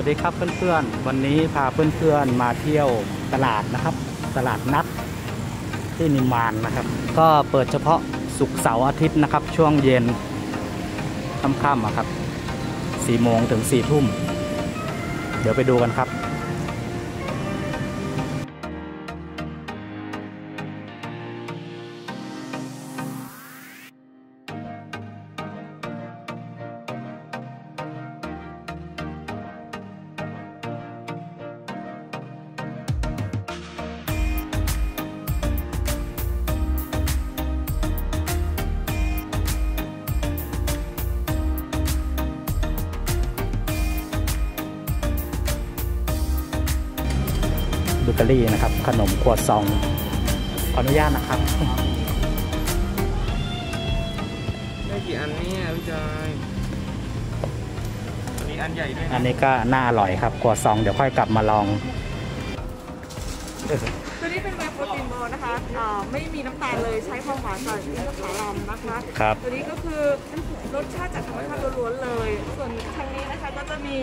วัสดีครับเพื่อนๆ วันนี้พาเพื่อนๆมาเที่ยวตลาดนะครับ ตลาดนัดที่นิมานนะครับ ก็เปิดเฉพาะศุกร์เสาร์อาทิตย์นะครับ ช่วงเย็นค่ำๆครับสี่โมงถึงสี่ทุ่ม เดี๋ยวไปดูกันครับ เบเกอรี่นะครับ ขนมครัวซอง ขออนุญาตนะครับได้กี่อันเนี่ยพี่จอยอันนี้อันใหญ่ด้วยอันนี้ก็น่าอร่อยครับครัวซองเดี๋ยวค่อยกลับมาลอง ตัวนี้เป็นไมโปรตีนโบว์นะคะอ่าไม่มีน้ำตาลเลยใช้ความหวานจากอินทผลัมนะคะ ครับ ตัวนี้ก็คือรสชาติจากธรรมชาติล้วนๆเลย ส่วนทางนี้นะคะก็จะมี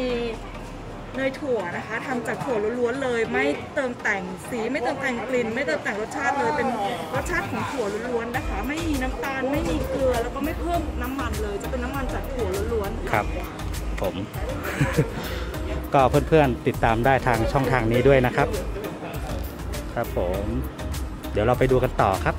เนยถั่วนะคะทำจากถั่วล้วนๆเลย ไม่เติมแต่งสีไม่เติมแต่งกลิ่น ไม่เติมแต่งรสชาติเลยเป็นรสชาติของถั่วล้วนๆนะคะ ไม่มีน้ำตาลไม่มีเกลือแล้วก็ไม่เพิ่มน้ำมันเลย จะเป็นน้ำมันจากถั่วล้วนๆครับผม ก็เพื่อนๆติดตามได้ทางช่องทางนี้ด้วยนะครับ ครับผม เดี๋ยวเราไปดูกันต่อครับ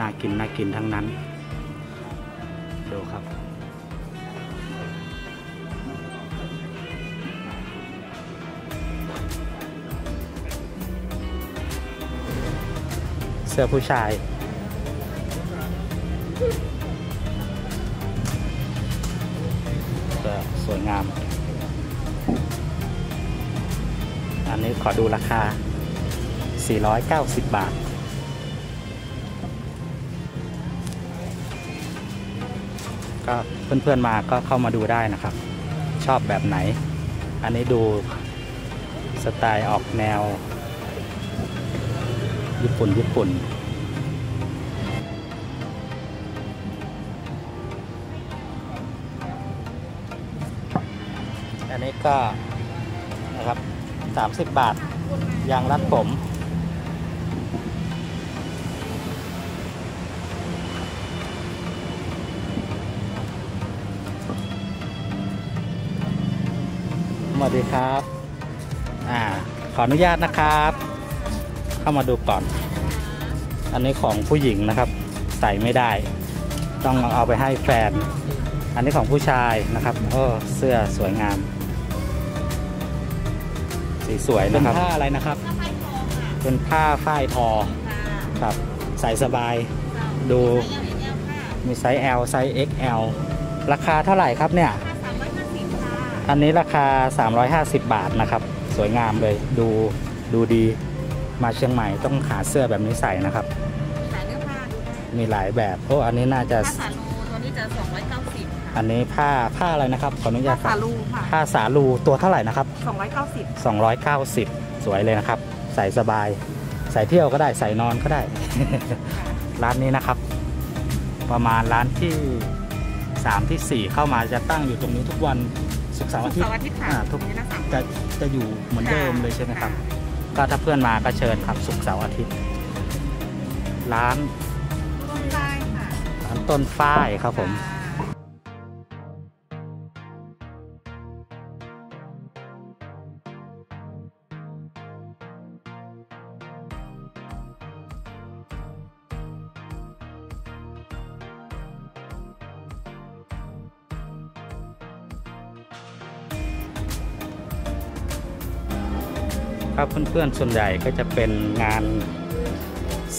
น่ากินน่ากินทั้งนั้น ดูครับ เสื้อผู้ชาย สวยงาม อันนี้ขอดูราคา 490 บาท ก็เพื่อนๆมาก็เข้ามาดูได้นะครับ ชอบแบบไหน อันนี้ดูสไตล์ออกแนว ญี่ปุ่นญี่ปุ่นอันนี้ก็นะครับ 30 บาทยางรัดผม วัสดีครับ อ่า ขออนุญาตนะครับ เข้ามาดูก่อน อันนี้ของผู้หญิงนะครับ ใส่ไม่ได้ ต้องเอาไปให้แฟน อันนี้ของผู้ชายนะครับโอ้เสื้อสวยงาม สีสวยนะครับผ้าอะไรนะครับ เป็นผ้าฝ้ายทอ ครับ ใส่สบาย ดู มีไซส์ L ไซส์ XL ราคาเท่าไหร่ครับเนี่ย อันนี้ราคา 350 บาทนะครับ สวยงามเลยดูดูดีมาเชียงใหม่ต้องหาเสื้อแบบนี้ใส่นะครับสายเนื้อผ้าดูได้มีหลายแบบโอ้อันนี้น่าจะ ผ้าสาลูตัวนี้จะ290ค่ะอันนี้ผ้าผ้าอะไรนะครับขออนุญาผ้าตคสารับลูค่ะผ้าสาลูตัวเท่าไหร่นะครับ 290 290 สวยเลยนะครับ ใส่สบาย ใส่เที่ยวก็ได้ใส่นอนก็ได้ ร้านนี้นะครับ ประมาณร้านที่ 3 ที่ 4 เข้ามาจะตั้งอยู่ตรงนี้ทุกวัน ศุกร์เสาร์อาทิตเสาย์ร์อาทิตย์ค่ะอ่าทุกนี่นะสามจะจะอยู่เหมือนเดิมเลยใช่ไหมครับะก็ถ้าเพื่อนมาก็เชิญครับศุกร์เสาร์อาทิตย์ ร้านต้นได้ค่ะร้านต้นฝ้ายครับผม ครับเพื่อนๆส่วนใหญ่ก็จะเป็นงาน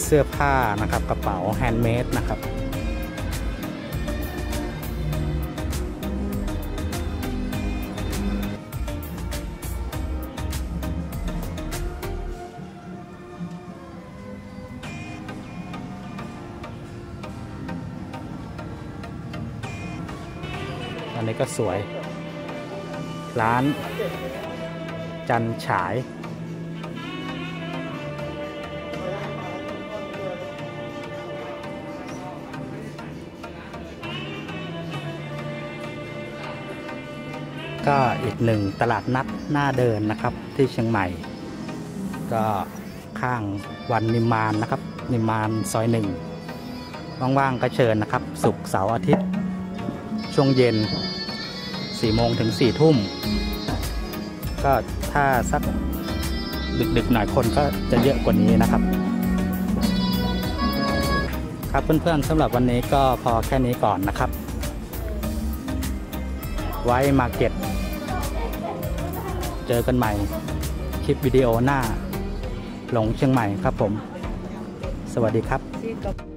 เสื้อผ้านะครับกระเป๋าแฮนด์เมดนะครับอันนี้ก็สวย ร้านจันฉาย ก็อีกหนึ่งตลาดนัดหน้าเดินนะครับ ที่เชียงใหม่ ก็ข้างวันนิมานนะครับ นิมมานซอยหนึ่งว่างๆก็เชิญนะครับศุกร์เสาร์อาทิตย์ ช่วงเย็น4โมงถึง4ทุ่ม ก็ถ้าสักดึกๆหน่อยคนก็จะเยอะกว่านี้นะครับ ครับเพื่อนๆสำหรับวันนี้ก็พอแค่นี้ก่อนนะครับ ไว้มาเก็ต เจอกันใหม่ คลิปวิดีโอหน้า หลงเชียงใหม่ครับผม สวัสดีครับ